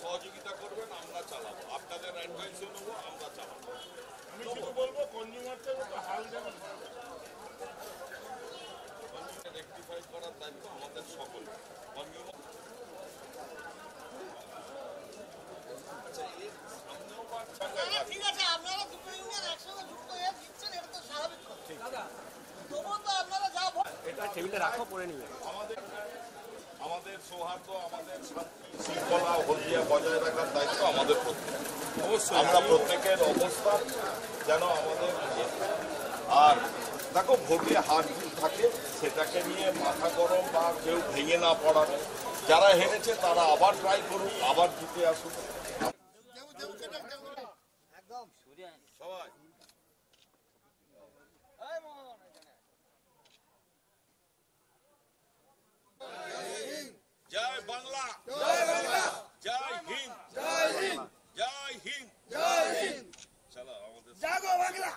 সহযোগিতা করবেন আমরা চালাবো। আপনাদের অ্যাডভাইসও নেব আমরা চালাবো। আমি শুধু বলব হাল রেকটিফাই করার দায়িত্ব আমাদের সকল। কনজিউমার আচ্ছা এর সামনেও বা ঠিক আছে আপনারা দুটো ইউনিয়ন একসঙ্গে যুক্ত হয়ে দিচ্ছেন এটা তো স্বাভাবিক কথা। তবুও তো আপনারা যা ভোট আমাদের আমাদের সৌহার্দ্য আমাদের শান্তি শৃঙ্খলা হলদিয়া বজায় রাখার দায়িত্ব আমাদের প্রত্যেক আমরা প্রত্যেকের অবস্থা যেন আমাদের। আর দেখো ভোটে হার জিত থাকে সেটাকে নিয়ে মাথা গরম বা কেউ ভেঙে না পড়ানো যারা হেরেছে তারা আবার ট্রাই করুক আবার জিতে আসুক সবাই জয় বাংলা। জয় বাংলা জয় হিন্দ জয় হিন্দ। জয় হিন্দ। জয় হিন্দ। চলো আমাদের জাগো বাংলা।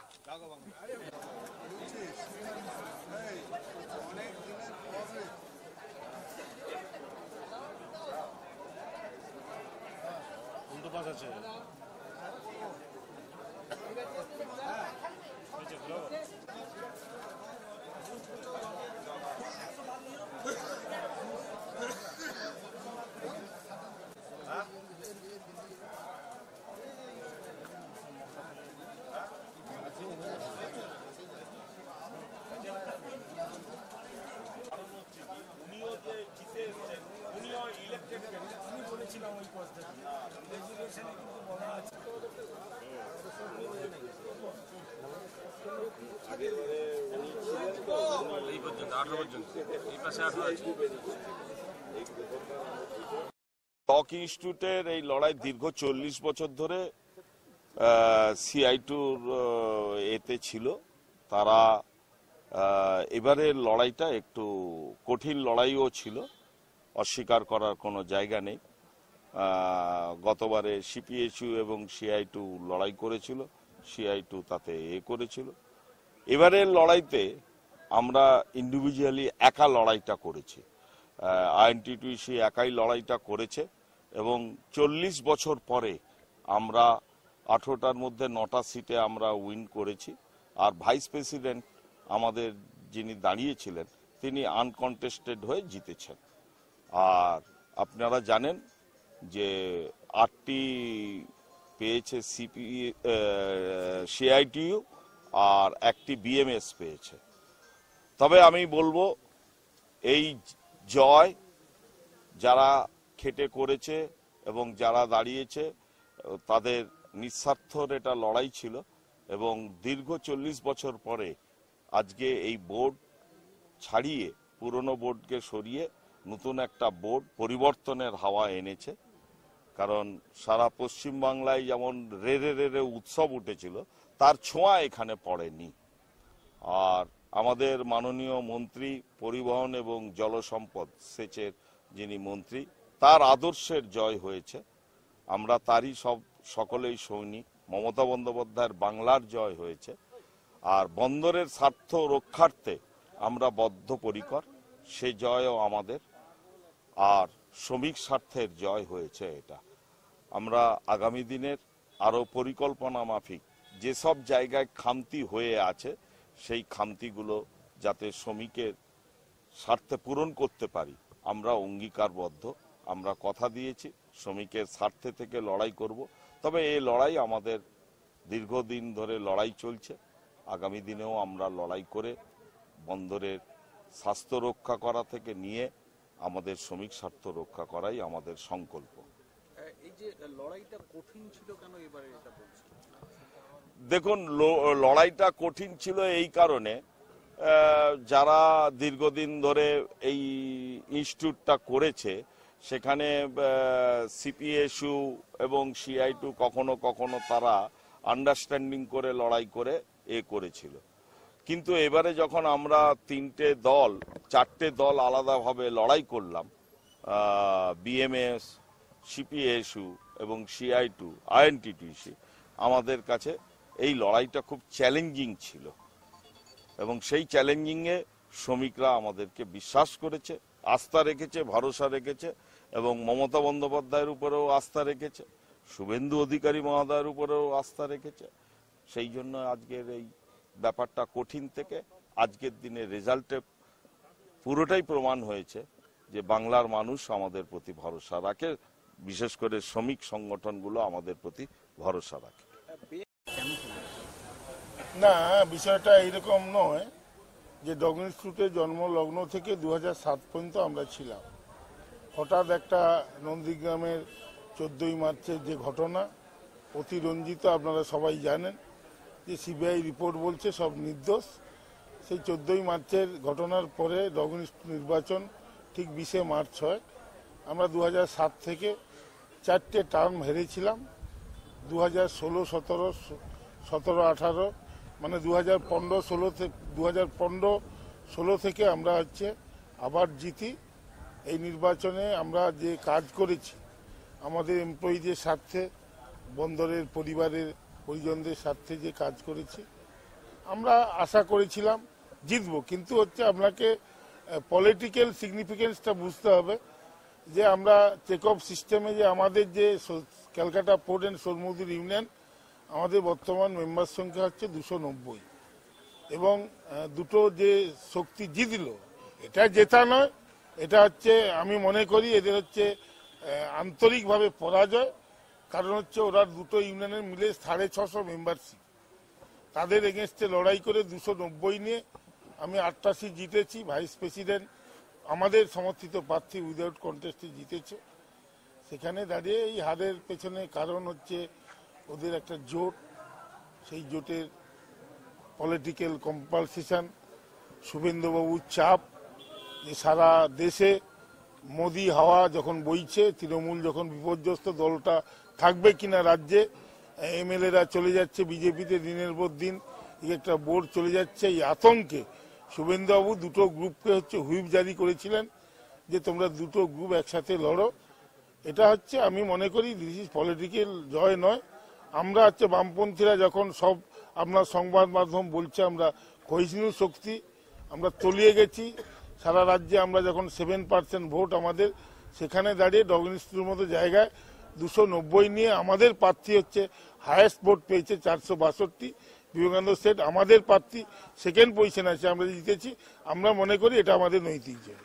উনিও টক ইনস্টিটিউটের এই লড়াই দীর্ঘ চল্লিশ বছর ধরে সিআই টুর এতে ছিল। তারা আহ, এবারের লড়াইটা একটু কঠিন লড়াইও ছিল অস্বীকার করার কোনো জায়গা নেই। গতবারে সিপিএইচইউ এবং সিআই টু লড়াই করেছিল, সিআই টু তাতে এ করেছিল। এবারের লড়াইতে আমরা ইন্ডিভিজুয়ালি একা লড়াইটা করেছি। আইএনটিটিউসি একাই লড়াইটা করেছে এবং চল্লিশ বছর পরে আমরা আঠেরোটার মধ্যে নটা সিটে আমরা উইন করেছি। আর ভাইস প্রেসিডেন্ট আমাদের যিনি দাঁড়িয়েছিলেন, তিনি আনকন্টেস্টেড হয়ে জিতেছেন। আর আপনারা জানেন যে আটটি পেয়েছে সিপি সিআইটিইউ আর একটি বিএমএস পেয়েছে। তবে আমি বলব, এই জয় যারা খেটে করেছে এবং যারা দাঁড়িয়েছে, তাদের নিঃস্বার্থর এটা লড়াই ছিল এবং দীর্ঘ চল্লিশ বছর পরে আজকে এই বোর্ড ছাড়িয়ে, পুরনো বোর্ডকে সরিয়ে নতুন একটা বোর্ড পরিবর্তনের হাওয়া এনেছে। কারণ সারা পশ্চিম বাংলায় যেমন রেড়ে রেড়ে উৎসব উঠেছিল, তার ছোঁয়া এখানে পড়েনি। আর আমাদের মাননীয় মন্ত্রী পরিবহন এবং জলসম্পদ সেচের যিনি মন্ত্রী, তার আদর্শের জয় হয়েছে। আমরা তারই সব, সকলেই সৈনিক। মমতা বন্দ্যোপাধ্যায়ের বাংলার জয় হয়েছে। আর বন্দরের স্বার্থ রক্ষার্থে আমরা বদ্ধপরিকর, সে জয়ও আমাদের। আর শ্রমিক স্বার্থের জয় হয়েছে এটা। আমরা আগামী দিনের আরও পরিকল্পনা মাফিক। যেসব জায়গায় খামতি হয়ে আছে, সেই খামতিগুলো যাতে শ্রমিকের স্বার্থে পূরণ করতে পারি, আমরা অঙ্গীকারবদ্ধ। আমরা কথা দিয়েছি, শ্রমিকের স্বার্থে থেকে লড়াই করব। তবে এই লড়াই আমাদের দীর্ঘদিন ধরে লড়াই চলছে। আগামী দিনেও আমরা লড়াই করে বন্দরের স্বাস্থ্য রক্ষা করা থেকে নিয়ে আমাদের শ্রমিক স্বার্থ রক্ষা করাই আমাদের সংকল্প। দেখুন লড়াইটা কঠিন ছিল এই কারণে যারা দীর্ঘদিন ধরে এই ইনস্টিটিউটটা করেছে, সেখানে সিপিএসইউ এবং সিআই টু কখনো কখনো তারা আন্ডারস্ট্যান্ডিং করে, লড়াই করে, এ করেছিল। কিন্তু এবারে যখন আমরা তিনটে দল, চারটে দল আলাদাভাবে লড়াই করলাম বিএমএস সিপিএসইউ এবং সিআই টু আইএনটিটিসি আমাদের কাছে এই লড়াইটা খুব চ্যালেঞ্জিং ছিল। এবং সেই চ্যালেঞ্জিংয়ে শ্রমিকরা আমাদেরকে বিশ্বাস করেছে, আস্থা রেখেছে, ভরসা রেখেছে এবং মমতা বন্দ্যোপাধ্যায়ের উপরেও আস্থা রেখেছে, শুভেন্দু অধিকারী মহোদয়ের উপরেও আস্থা রেখেছে। সেই জন্য আজকের এই ব্যাপারটা কঠিন থেকে আজকের দিনে রেজাল্টে পুরোটাই প্রমাণ হয়েছে যে বাংলার মানুষ আমাদের প্রতি ভরসা রাখে বিশেষ করে শ্রমিক সংগঠনগুলো আমাদের প্রতি ভরসা রাখে। না, বিষয়টা এইরকম নয় যে ডগ ইনস্টিটিউটে জন্ম লগ্ন থেকে দু সাত পর্যন্ত আমরা ছিলাম। হঠাৎ একটা নন্দীগ্রামের চোদ্দই মার্চের যে ঘটনা, অতিরঞ্জিত আপনারা সবাই জানেন যে সিবিআই রিপোর্ট বলছে, সব নির্দোষ। সেই চোদ্দই মার্চের ঘটনার পরে ডগ নির্বাচন ঠিক বিশে মার্চ হয়। আমরা দু সাত থেকে চারটে টার্ম হেরেছিলাম দু হাজার ষোলো, সতেরো সতেরো, আঠারো মানে দু হাজার পনেরো, ষোলো থেকে দু হাজার পনেরো, ষোলো থেকে আমরা হচ্ছে আবার জিতি। এই নির্বাচনে আমরা যে কাজ করেছি, আমাদের এমপ্লয়ীদের স্বার্থে, বন্দরের পরিবারের পরিজনদের স্বার্থে যে কাজ করেছি, আমরা আশা করেছিলাম জিতব। কিন্তু হচ্ছে আপনাকে পলিটিক্যাল সিগনিফিকেন্সটা বুঝতে হবে। যে আমরা চেক অফ সিস্টেমে যে আমাদের যে ক্যালকাটা পোর্ট অ্যান্ড সোলমুদির ইউনিয়ন আমাদের বর্তমান মেম্বার সংখ্যা হচ্ছে দুশো নব্বই। এবং দুটো যে শক্তি জিতল, এটা জেতা নয়, এটা হচ্ছে আমি মনে করি এদের হচ্ছে আন্তরিকভাবে পরাজয়। কারণ হচ্ছে ওরা দুটো ইউনিয়নের মিলে সাড়ে ছশো মেম্বারশিপ তাদের এগেনস্টে লড়াই করে দুশো নিয়ে আমি আটটাশি জিতেছি ভাইস প্রেসিডেন্ট আমাদের সমর্থিত প্রার্থী উইদাউট কন্টেস্টে জিতেছে। সেখানে দাঁড়িয়ে এই হারের পেছনে কারণ হচ্ছে ওদের একটা জোট। সেই জোটের পলিটিক্যাল কম্পালসেশন শুভেন্দুবাবুর চাপ, যে সারা দেশে মোদি হাওয়া যখন বইছে, তৃণমূল যখন বিপর্যস্ত দলটা থাকবে কিনা রাজ্যে, এমএলএরা চলে যাচ্ছে, বিজেপিতে দিনের পর দিন একটা বোর্ড চলে যাচ্ছে, এই আতঙ্কে শুভেন্দুবাবু দুটো গ্রুপকে হচ্ছে হুইপ জারি করেছিলেন যে তোমরা দুটো গ্রুপ একসাথে লড়ো। এটা হচ্ছে আমি মনে করি দিস ইজ পলিটিক্যাল জয় নয়। আমরা হচ্ছে বামপন্থীরা যখন সব আপনার সংবাদ মাধ্যম বলছে আমরা কহিষ্ণু শক্তি, আমরা তলিয়ে গেছি। সারা রাজ্যে আমরা যখন সেভেন পার্সেন্ট ভোট আমাদের, সেখানে দাঁড়িয়ে ডগনিস্টুর মতো জায়গায় দুশো নিয়ে আমাদের প্রার্থী হচ্ছে হায়েস্ট ভোট পেয়েছে চারশো বাষট্টি। বিবেকানন্দ স্টেট আমাদের প্রার্থী সেকেন্ড পজিশন আছে, আমরা জিতেছি। আমরা মনে করি এটা আমাদের নৈতিক জয়।